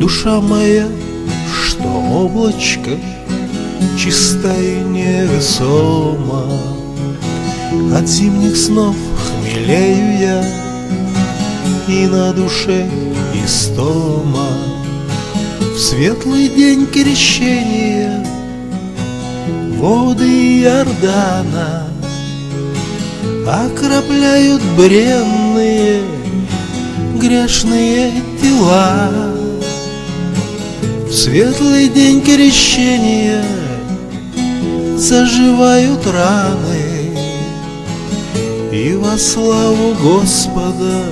Душа моя, что облачко Чистая и невесома От зимних снов хмелею я И на душе истома. В светлый день крещения Воды Иордана Окропляют бренные грешные тела В светлый день крещения Заживают раны. И во славу Господа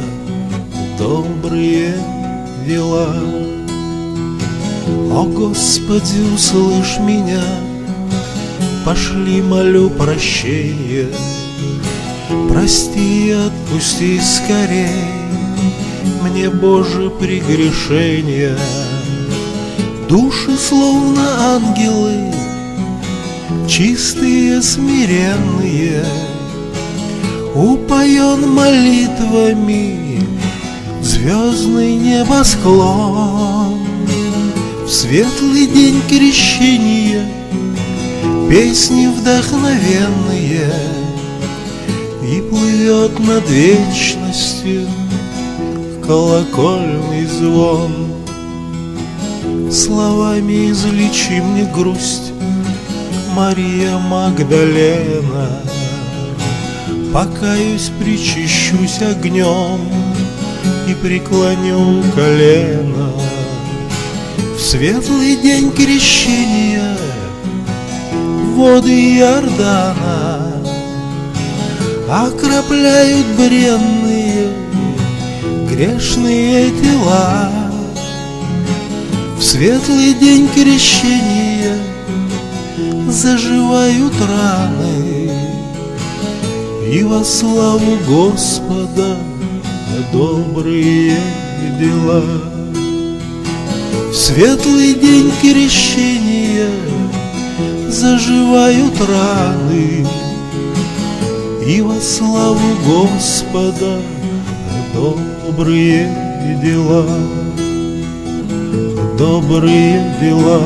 Добрые дела. О Господи, услышь меня Пошли, молю прощения. Прости и отпусти скорей Мне, Боже, прегрешения Души, словно ангелы Чистые, смиренные. Упоен молитвами Звездный небосклон. В светлый день крещения Песни вдохновенные. И плывет над вечностью Колокольный звон Словами излечи мне грусть Мария Магдалена. Покаюсь, причащусь огнем И преклоню колено. В светлый день крещения Воды Иордана Окропляют бренные Грешные тела В светлый день крещения Заживают раны. И во славу Господа Добрые дела. В светлый день крещения заживают раны. И во славу Господа добрые дела Добрые дела